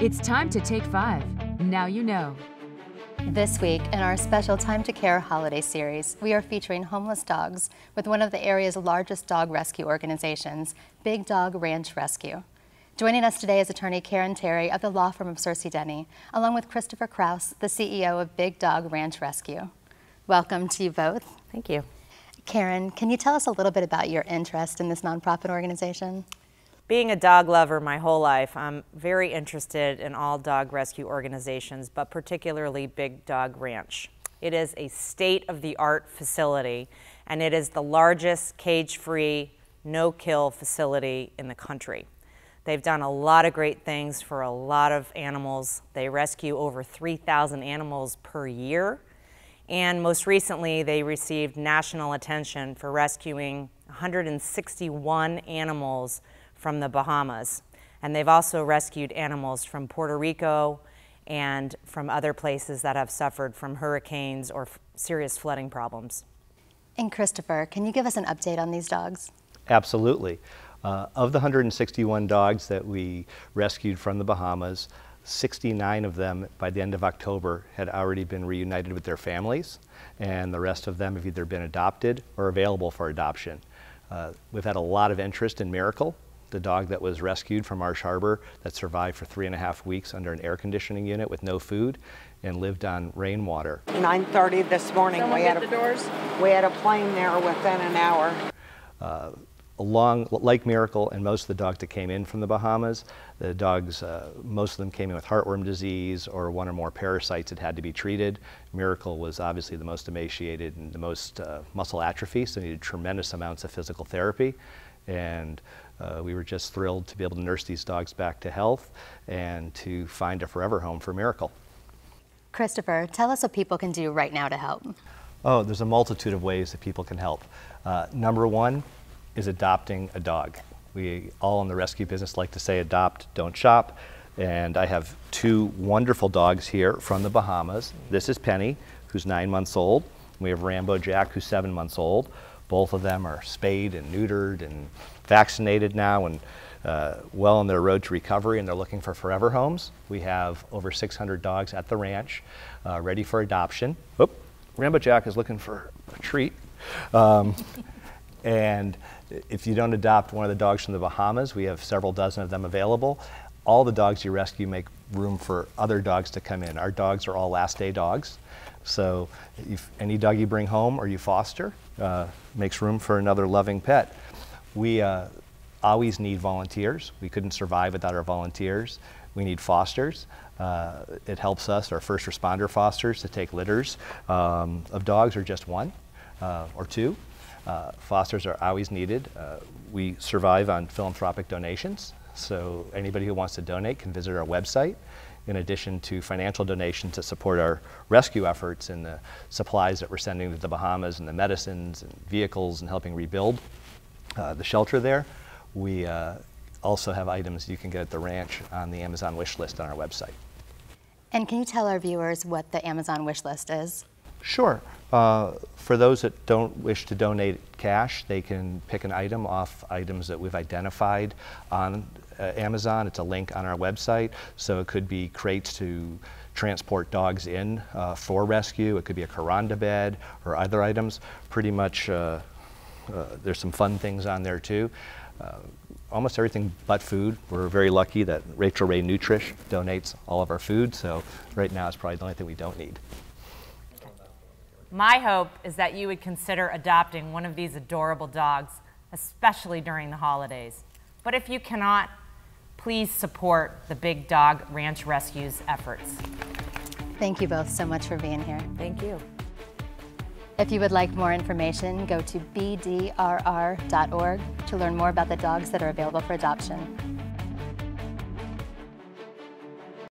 It's time to take five. Now you know. This week, in our special Time to Care holiday series, we are featuring homeless dogs with one of the area's largest dog rescue organizations, Big Dog Ranch Rescue. Joining us today is attorney Karen Terry of the law firm of Searcy Denny, along with Christopher Kraus, the CEO of Big Dog Ranch Rescue. Welcome to you both. Thank you. Karen, can you tell us a little bit about your interest in this nonprofit organization? Being a dog lover my whole life, I'm very interested in all dog rescue organizations, but particularly Big Dog Ranch. It is a state of the art facility, and it is the largest cage free, no kill facility in the country. They've done a lot of great things for a lot of animals. They rescue over 3,000 animals per year. And most recently, they received national attention for rescuing 161 animals from the Bahamas. And they've also rescued animals from Puerto Rico and from other places that have suffered from hurricanes or serious flooding problems. And Christopher, can you give us an update on these dogs? Absolutely. Uh, of the 161 dogs that we rescued from the Bahamas, 69 of them by the end of October had already been reunited with their families, and the rest of them have either been adopted or available for adoption. Uh, we've had a lot of interest in Miracle, the dog that was rescued from Marsh Harbor that survived for three and a half weeks under an air conditioning unit with no food and lived on rainwater. 9.30 this morning, we had, a, we had a plane there within an hour. Uh, along, like Miracle and most of the dogs that came in from the Bahamas, the dogs, uh, most of them came in with heartworm disease or one or more parasites that had to be treated. Miracle was obviously the most emaciated and the most uh, muscle atrophy, so needed tremendous amounts of physical therapy. And uh, we were just thrilled to be able to nurse these dogs back to health and to find a forever home for Miracle. Christopher, tell us what people can do right now to help. Oh, there's a multitude of ways that people can help. Uh, number one is adopting a dog. We all in the rescue business like to say adopt, don't shop. And I have two wonderful dogs here from the Bahamas. This is Penny, who's nine months old. We have Rambo Jack, who's seven months old. Both of them are spayed and neutered and vaccinated now and uh, well on their road to recovery and they're looking for forever homes. We have over 600 dogs at the ranch uh, ready for adoption. Oop, Rambo Jack is looking for a treat. Um, and if you don't adopt one of the dogs from the Bahamas, we have several dozen of them available. All the dogs you rescue make room for other dogs to come in. Our dogs are all last day dogs. So if any dog you bring home or you foster uh, makes room for another loving pet. We uh, always need volunteers. We couldn't survive without our volunteers. We need fosters. Uh, it helps us, our first responder fosters, to take litters um, of dogs or just one uh, or two. Uh, fosters are always needed. Uh, we survive on philanthropic donations, so anybody who wants to donate can visit our website in addition to financial donations to support our rescue efforts and the supplies that we're sending to the Bahamas and the medicines and vehicles and helping rebuild uh, the shelter there. We uh, also have items you can get at the ranch on the Amazon wish list on our website. And can you tell our viewers what the Amazon wish list is? Sure. Uh, for those that don't wish to donate cash, they can pick an item off items that we've identified on uh, Amazon. It's a link on our website. So it could be crates to transport dogs in uh, for rescue. It could be a Kuranda bed or other items. Pretty much, uh, uh, there's some fun things on there too. Uh, almost everything but food. We're very lucky that Rachael Ray Nutrish donates all of our food. So right now, it's probably the only thing we don't need. My hope is that you would consider adopting one of these adorable dogs, especially during the holidays. But if you cannot, please support the Big Dog Ranch Rescue's efforts. Thank you both so much for being here. Thank you. If you would like more information, go to bdrr.org to learn more about the dogs that are available for adoption.